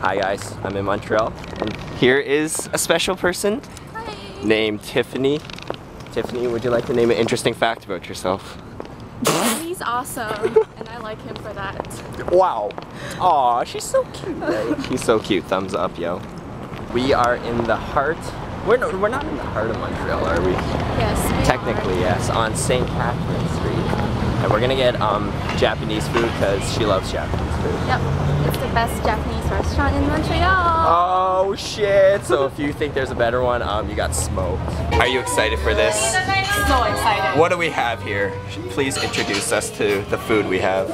Hi guys, I'm in Montreal and here is a special person Hi. named Tiffany. Tiffany, would you like to name an interesting fact about yourself? He's awesome, and I like him for that. Wow. Aw, she's so cute. right? she's so cute. Thumbs up, yo. We are in the heart. We're, no, we're not in the heart of Montreal, are we? Yes. we Technically, are. yes, on St. Catherine Street. And we're gonna get um, Japanese food because she loves Japanese food. Yep. It's the best Japanese restaurant in Montreal. Oh shit! So if you think there's a better one, um, you got smoked. Are you excited for this? So excited. What do we have here? Please introduce us to the food we have.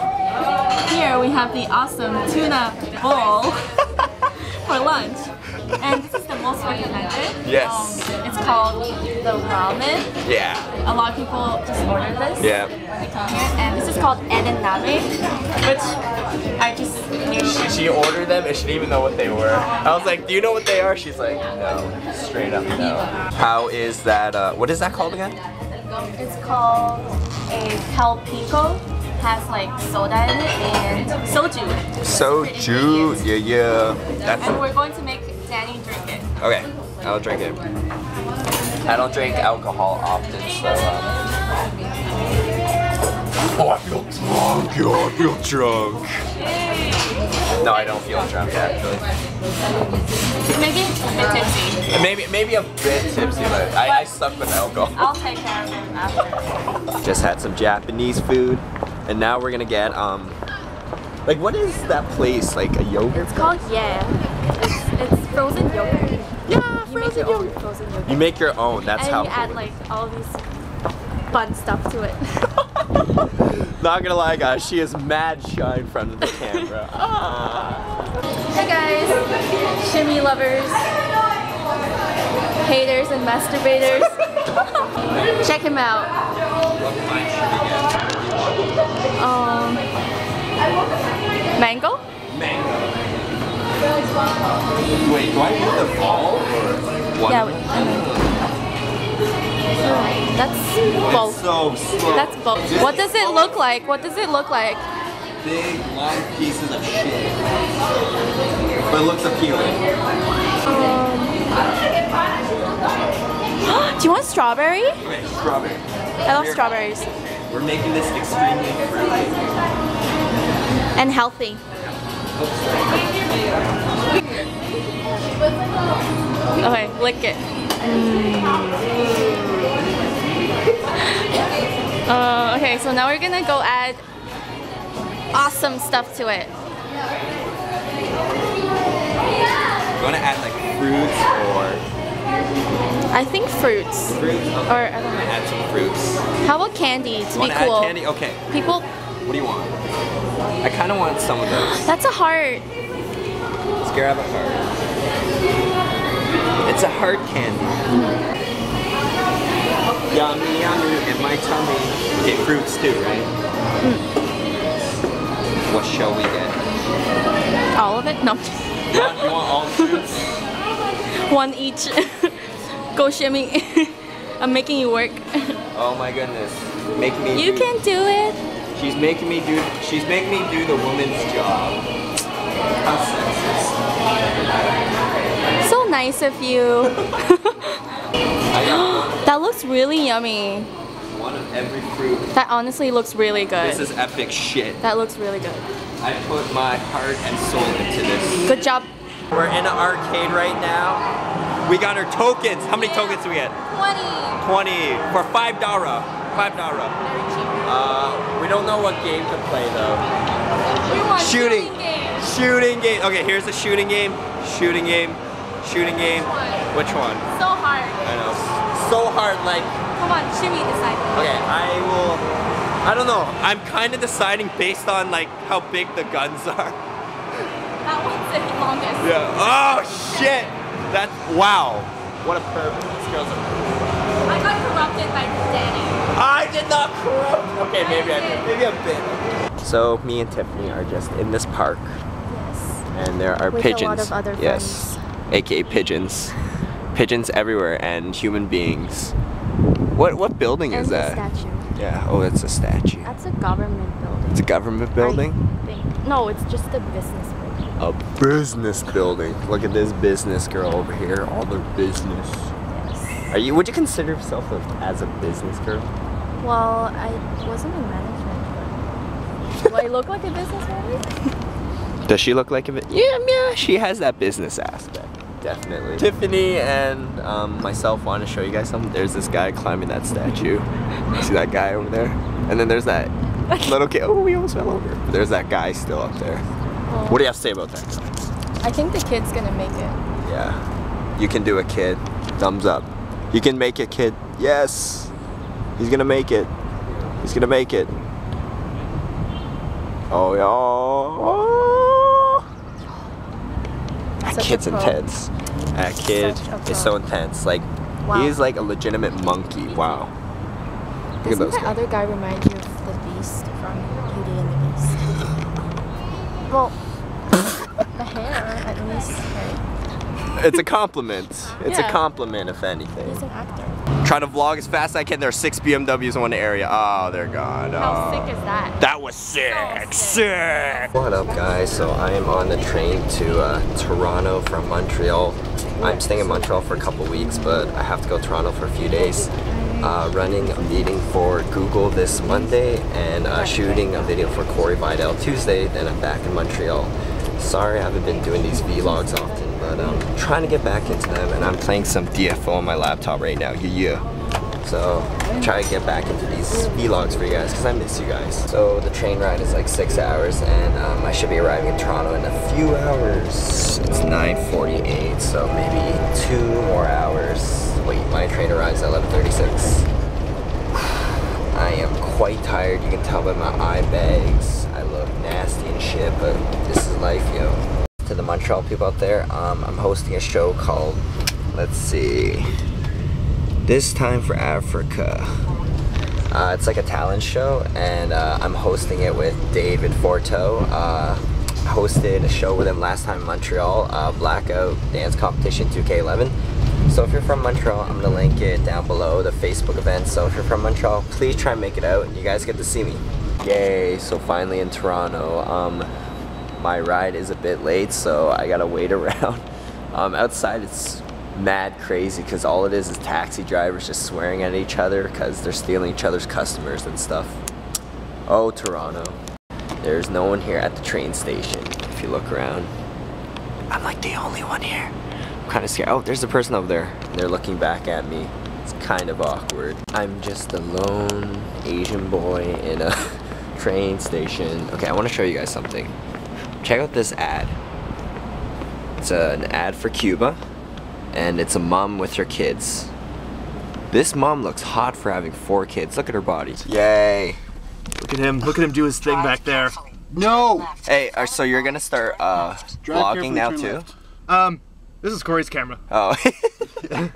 Here we have the awesome tuna bowl for lunch. And this is the most recommended. Yes. Um, it's called the ramen. Yeah. A lot of people just order this Yeah. when they come here. And this is called enenabe, which I just knew. She, she ordered them and she didn't even know what they were. I was like, do you know what they are? She's like, no. Straight up no. How is that, uh, what is that called again? It's called a Calpico. Has like soda in it and soju. Soju, yeah, yeah. That's And we're going to make Danny drink it. okay, I'll drink it. I don't drink alcohol often, so, um. Oh, I feel drunk, yo, I feel drunk. No, I don't feel drunk, actually. Maybe a bit tipsy. Maybe, maybe a bit tipsy, but I, I suck with alcohol. I'll take care of him after. Just had some Japanese food, and now we're gonna get um, like what is that place? Like a yogurt? It's called Yeah. It's, it's frozen yogurt. Yeah, You make your own frozen yogurt. You make your own. That's and how. you add like all these fun stuff to it. Not gonna lie, guys, she is mad shy in front of the camera. Hey guys, shimmy lovers, haters and masturbators. Check him out. Um, mango? Mango. Wait, do I need the ball or one? Yeah, wait. That's both. So slow. That's both. What does it look like? What does it look like? big, long pieces of shit. But it looks appealing. Um, do you want strawberry? Okay, strawberry. I love We're- strawberries. We're making this extremely fruity. And healthy. Okay, lick it. Uh, okay, so now we're gonna go add awesome stuff to it. You want to add like fruits or I think fruits. fruits? Okay. Or, I don't know. add some fruits. How about candy to You be cool? candy? Okay. People, What do you want? I kind of want some of those. that's a heart. Grab a heart. It's a heart candy. Yummy, yummy in my tummy. Okay, fruits too, right? Hmm. What shall we get? All of it? No. You want, you want all the fruits? One each. Go shimmy. I'm making you work. Oh my goodness. Make me You do- can do it. She's making me do she's making me do the woman's job. So nice of you. That looks really yummy. one of every fruit. That honestly looks really good. This is epic shit. that looks really good. I put my heart and soul into this. Good job. We're in an arcade right now. We got our tokens. How many tokens do we get? 20. 20 for five dollar. Five dollar. Very cheap. Uh, we don't know what game to play though. We want Shooting. shooting. Shooting game. Okay, here's the shooting game. Shooting game. Shooting game. Which one? So hard. I know. So hard. Like, Come on, shimmy decide. okay, I will. I don't know. I'm kind of deciding based on like how big the guns are. That one's the longest. Yeah. Oh shit. That's wow. What a pervert. These girls are. I got corrupted by Danny. I did not corrupt. Okay, maybe I did. Maybe a bit. So me and Tiffany are just in this park. And there are With a pigeons. lot of other yes, aka pigeons. Pigeons everywhere and human beings. What what building And is that? statue. Yeah. Oh, it's a statue. That's a government building. It's a government building. No, it's just a business building. a business building. Look at this business girl over here. All the business. Are you? Would you consider yourself a, as a business girl? Well, I wasn't in management. Do I look like a businesswoman? Does she look like a bit? Yeah, yeah. She has that business aspect. Definitely. Tiffany and um, myself want to show you guys something. There's this guy climbing that statue. See that guy over there? And then there's that little kid. Oh, we almost fell over. But there's that guy still up there. What do you have to say about that? I think the kid's gonna make it. Yeah. You can do a kid. Thumbs up. You can make it, kid. Yes. He's gonna make it. He's gonna make it. Oh, yeah. Oh. That Such a kid's intense. That kid Such is so intense. Like, Wow. he's like a legitimate monkey. Wow. Look Doesn't those that guys. other guy remind you of the Beast from Beauty and the Beast? Well, the hair, at least. Right? It's a compliment. It's a compliment, if anything. He's an actor. Try to vlog as fast as I can. There are six BMWs in one area. Oh, they're gone. How Oh. sick is that? That was sick, So sick. What up, guys? So I am on the train to uh, Toronto from Montreal. I'm staying in Montreal for a couple weeks, but I have to go to Toronto for a few days. Uh, running a meeting for Google this Monday and uh, shooting a video for Corey Vidal Tuesday. Then I'm back in Montreal. Sorry, I haven't been doing these vlogs often, but um, trying to get back into them. And I'm playing some DFO on my laptop right now. Yeah. So try to get back into these vlogs for you guys because I miss you guys. So the train ride is like six hours and um, I should be arriving in Toronto in a few hours. It's 9.48 so maybe two more hours. Wait, my train arrives at 11.36. I am quite tired. You can tell by my eye bags. I look nasty and shit, but this is life, yo. To the Montreal people out there, um, I'm hosting a show called, let's see, This Time for Africa. Uh, it's like a talent show, and uh, I'm hosting it with David Forto. Uh, hosted a show with him last time in Montreal, uh, Blackout Dance Competition 2K11. So if you're from Montreal, I'm gonna link it down below, the Facebook event. So if you're from Montreal, please try and make it out, and you guys get to see me. Yay! So finally in Toronto. Um, my ride is a bit late, so I gotta wait around. Um, outside, it's mad crazy because all it is is taxi drivers just swearing at each other because they're stealing each other's customers and stuff. Oh, Toronto. There's no one here at the train station if you look around. I'm like the only one here. I'm kind of scared. Oh, there's a person over there. They're looking back at me. It's kind of awkward. I'm just a lone Asian boy in a train station. Okay, I want to show you guys something. Check out this ad. It's an ad for Cuba, and it's a mom with her kids. This mom looks hot for having four kids. Look at her body. Yay. Look at him. Look at him do his thing back there. No! Hey, so you're gonna start uh, vlogging now too? left. Um, this is Corey's camera. Oh.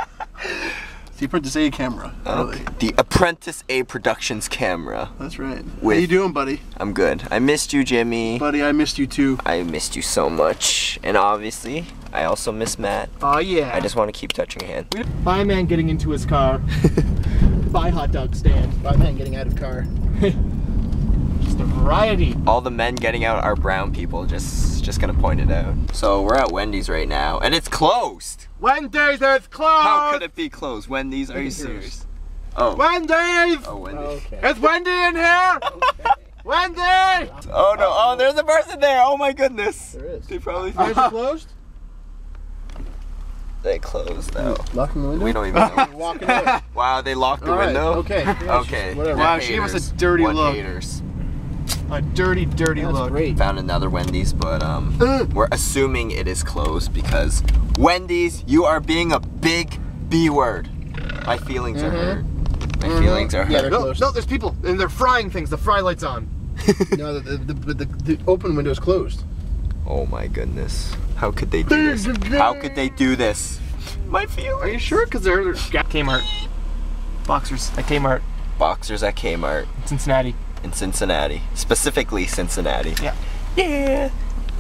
The Apprentice A camera. Early. the Apprentice A Productions camera. That's right. With- How you doing, buddy? I'm good. I missed you, Jimmy. Buddy, I missed you too. I missed you so much. And obviously, I also miss Matt. Oh yeah. I just want to keep touching your hand. By man getting into his car. By hot dog stand. By man getting out of car. Just a variety. All the men getting out are brown people, just just gonna point it out. So we're at Wendy's right now, and it's closed! Wendy's is closed. How could it be closed? Wendy's, are you serious? Oh. Wendy's. Oh, Wendy's. Is Wendy in here? Wendy. Oh no, oh, there's a person there! Oh my goodness! There is. They probably Eyes think are closed? they closed though. Locking the window? We don't even know. Walking away. Wow, they locked the All right, window? okay. Okay. Whatever. Wow, she gave us a dirty What look. haters. A dirty, dirty That's look. great. Found another Wendy's, but um, we're assuming it is closed because Wendy's, you are being a big B word. My feelings are hurt. My feelings are Mm-hmm. Yeah, hurt. they're No, closed. no, there's people and they're frying things. The fry lights on. no, the, the, the, the, the open window is closed. Oh my goodness. How could they do this? How could they do this? My feelings. Are you sure? Because they're, they're Gap Kmart. Boxers at Kmart, Boxers at Kmart Cincinnati. In Cincinnati. Specifically Cincinnati. Yeah. Yeah.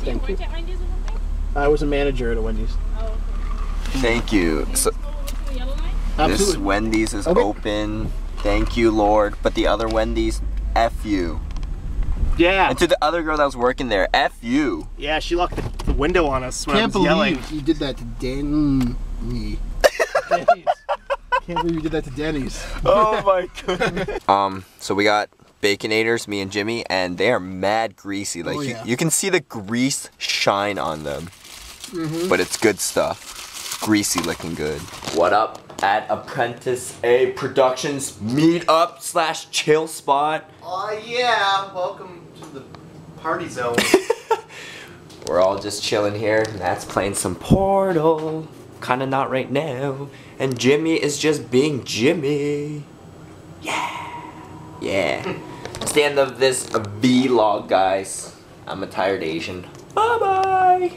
Do you work at Wendy's or something? I was a manager at a Wendy's. Oh, okay. Thank you. So Go to the yellow line? this Wendy's is Okay. open. Thank you, Lord. But the other Wendy's, F you. Yeah. And to the other girl that was working there, F you. Yeah, she locked the, the window on us when Can't I was yelling. believe you did that to Dan. Me. Can't believe you did that to Denny's. Oh my god. um, so we got baconators, me and Jimmy, and they are mad greasy. Like Oh, you, yeah. you can see the grease shine on them. Mm-hmm. But it's good stuff. Greasy looking good. What up at Apprentice A Productions meetup slash chill spot? Oh yeah, welcome to the party zone. We're all just chilling here. Matt's playing some Portal. Kinda not right now. And Jimmy is just being Jimmy. Yeah. Yeah. That's the end of this vlog, guys. I'm a tired Asian. Bye bye.